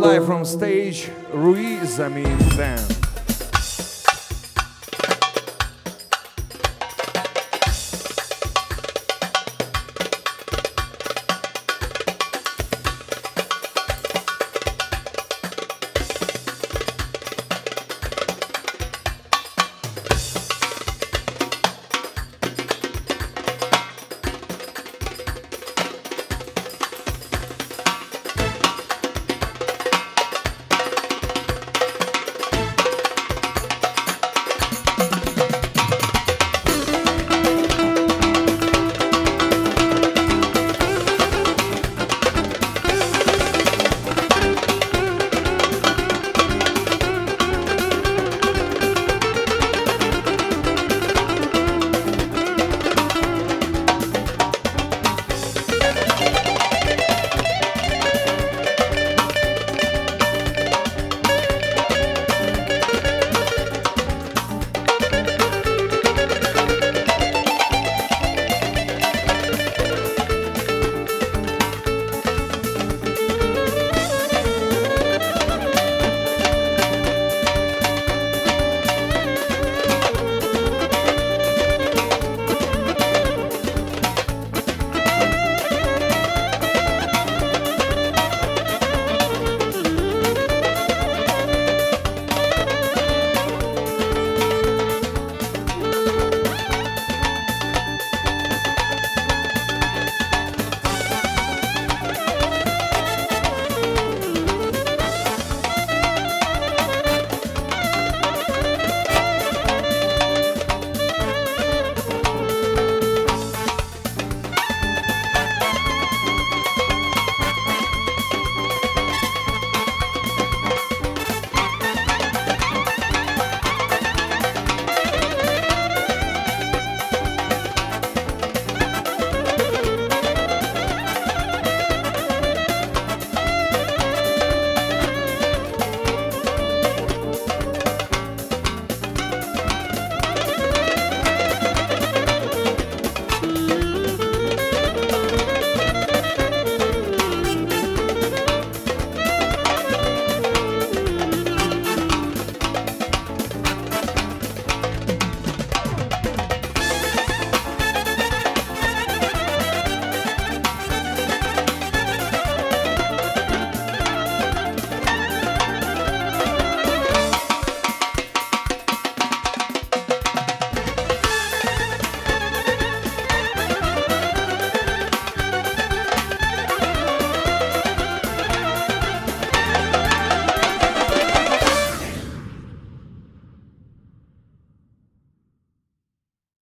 live from stage Ruiz Amin Band.